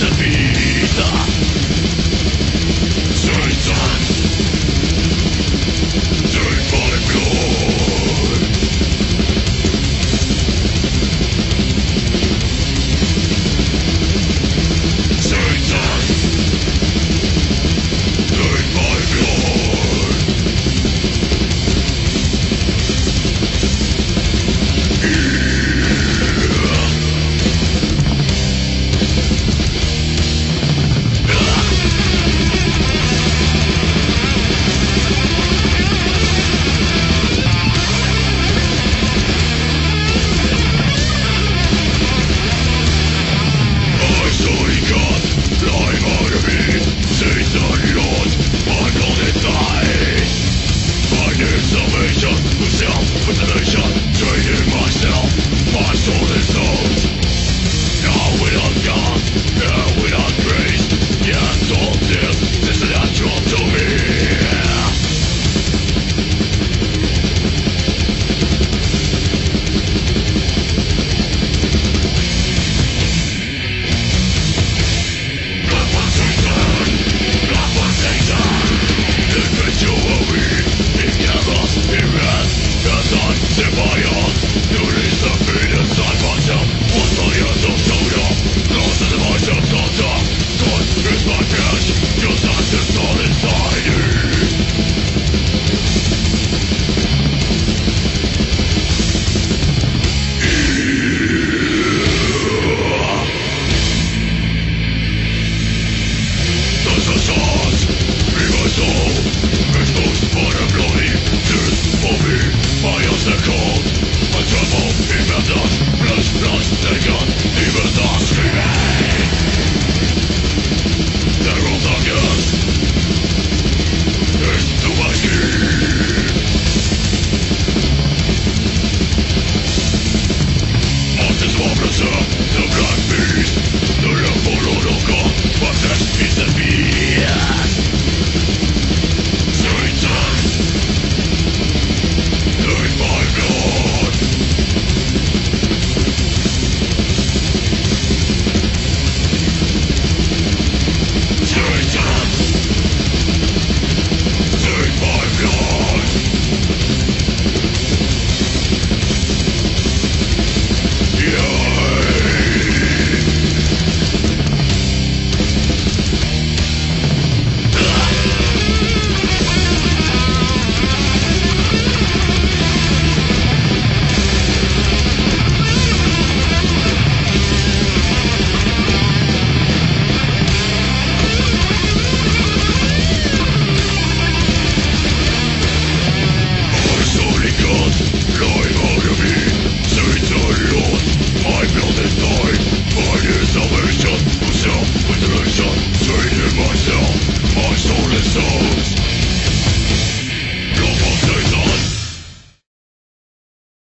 Zabij ich